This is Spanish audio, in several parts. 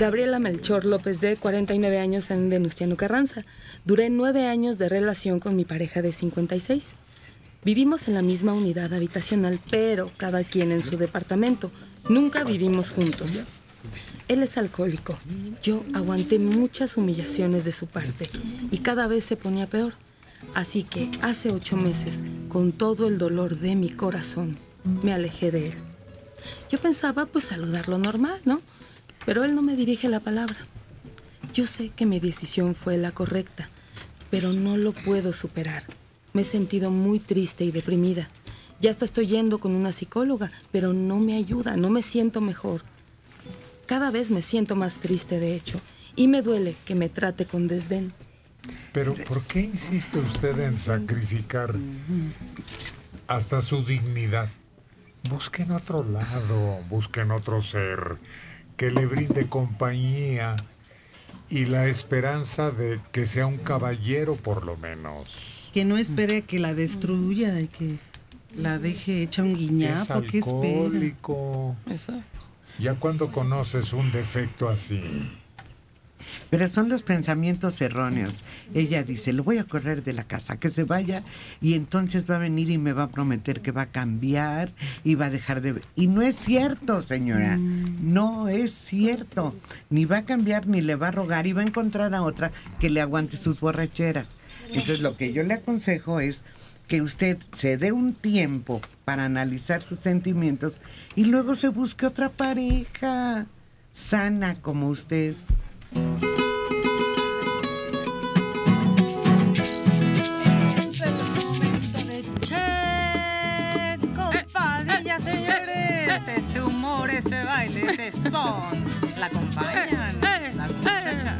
Gabriela Melchor López de 49 años en Venustiano Carranza. Duré nueve años de relación con mi pareja de 56. Vivimos en la misma unidad habitacional, pero cada quien en su departamento. Nunca vivimos juntos. Él es alcohólico. Yo aguanté muchas humillaciones de su parte y cada vez se ponía peor. Así que hace ocho meses, con todo el dolor de mi corazón, me alejé de él. Yo pensaba pues saludarlo normal, ¿no? Pero él no me dirige la palabra. Yo sé que mi decisión fue la correcta, pero no lo puedo superar. Me he sentido muy triste y deprimida. Ya hasta estoy yendo con una psicóloga, pero no me ayuda, no me siento mejor. Cada vez me siento más triste, de hecho, y me duele que me trate con desdén. Pero ¿por qué insiste usted en sacrificar hasta su dignidad? Busquen otro lado, busquen otro ser que le brinde compañía y la esperanza de que sea un caballero por lo menos. Que no espere que la destruya y que la deje hecha un guiñapo. Es alcohólico. Eso. Ya cuando conoces un defecto así, pero son los pensamientos erróneos. Ella dice, lo voy a correr de la casa, que se vaya y entonces va a venir y me va a prometer que va a cambiar y va a dejar de... Y no es cierto, señora, mm. no es cierto. Ni va a cambiar, ni le va a rogar y va a encontrar a otra que le aguante sus borracheras. Entonces lo que yo le aconsejo es que usted se dé un tiempo para analizar sus sentimientos y luego se busque otra pareja sana como usted. Es el momento de Che, compadilla, señores. Ese humor, ese baile, ese son. ¿La acompañan las muchachas?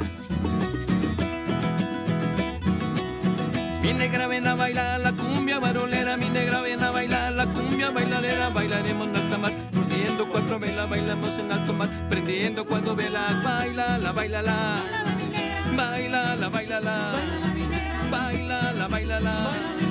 Mi negra ven a bailar la cumbia barolera, mi negra ven a bailar la cumbia bailadera, bailaremos nada más prendiendo cuatro velas, bailamos en alto mar, prendiendo cuatro velas, baila la, baila la, baila la, baila la, baila la, baila la.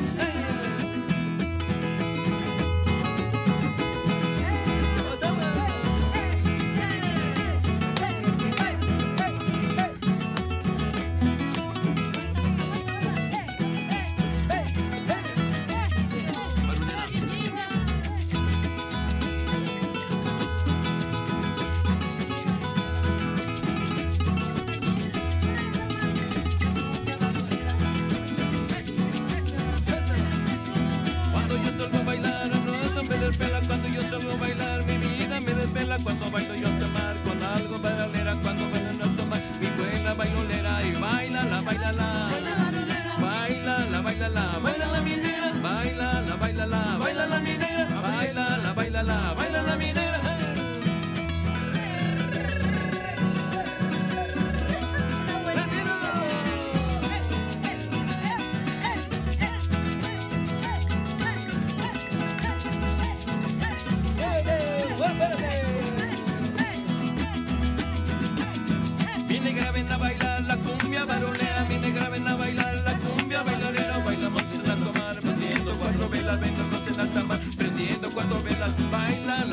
bandolera y baila la, baila la, baila baila la.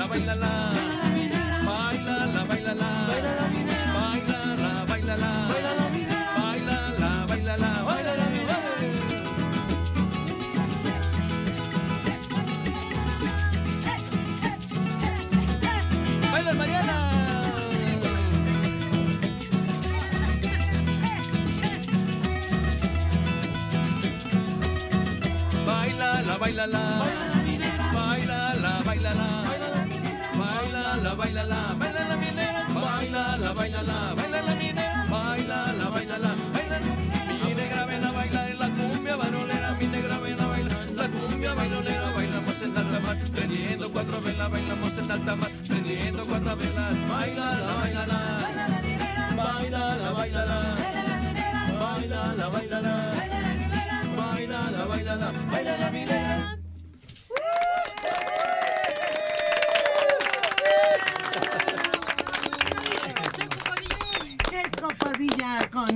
la, baila la, baila la, baila la, baila la, baila la, baila la, baila la, baila la. Baila Mariana. Baila la, baila la, baila la, baila la baila la, baila la, baila la minera, baila la, baila la, baila la minera, baila la, baila la, baila la. Mi negra ven a bailar en la cumbia banolera, mi negra ven a bailar en la cumbia bailonera, bailamos en alta mar, prendiendo cuatro velas, bailamos en alta mar, prendiendo cuatro velas, baila la, baila la, baila la, baila la, baila la, baila la, baila la, baila la, baila la, baila la minera.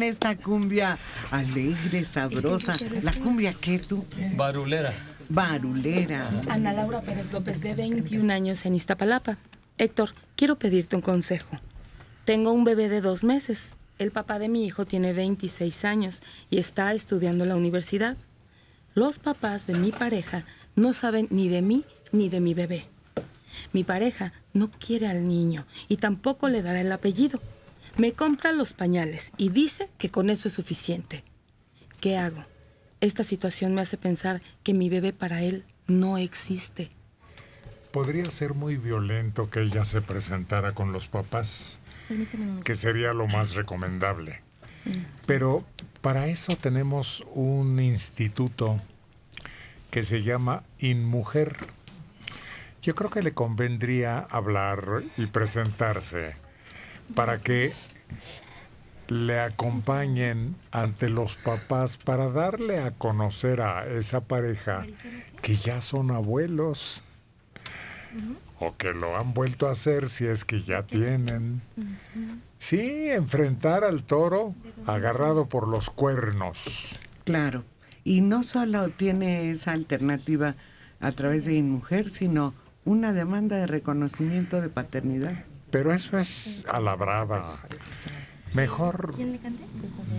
Esta cumbia alegre, sabrosa. ¿La cumbia qué tú? Barulera. Barulera. Ana Laura Pérez López, de 21 años en Iztapalapa. Héctor, quiero pedirte un consejo. Tengo un bebé de dos meses. El papá de mi hijo tiene 26 años y está estudiando en la universidad. Los papás de mi pareja no saben ni de mí ni de mi bebé. Mi pareja no quiere al niño y tampoco le dará el apellido. Me compra los pañales y dice que con eso es suficiente. ¿Qué hago? Esta situación me hace pensar que mi bebé para él no existe. Podría ser muy violento que ella se presentara con los papás, que sería lo más recomendable. Pero para eso tenemos un instituto que se llama InMujer. Yo creo que le convendría hablar y presentarse para que le acompañen ante los papás para darle a conocer a esa pareja que ya son abuelos o que lo han vuelto a hacer si es que ya tienen. Sí, enfrentar al toro agarrado por los cuernos. Claro, y no solo tiene esa alternativa a través de InMujer, sino una demanda de reconocimiento de paternidad. Pero eso es a la brava. Mejor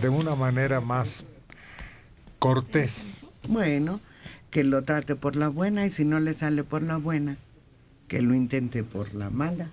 de una manera más cortés. Bueno, que lo trate por la buena y si no le sale por la buena, que lo intente por la mala.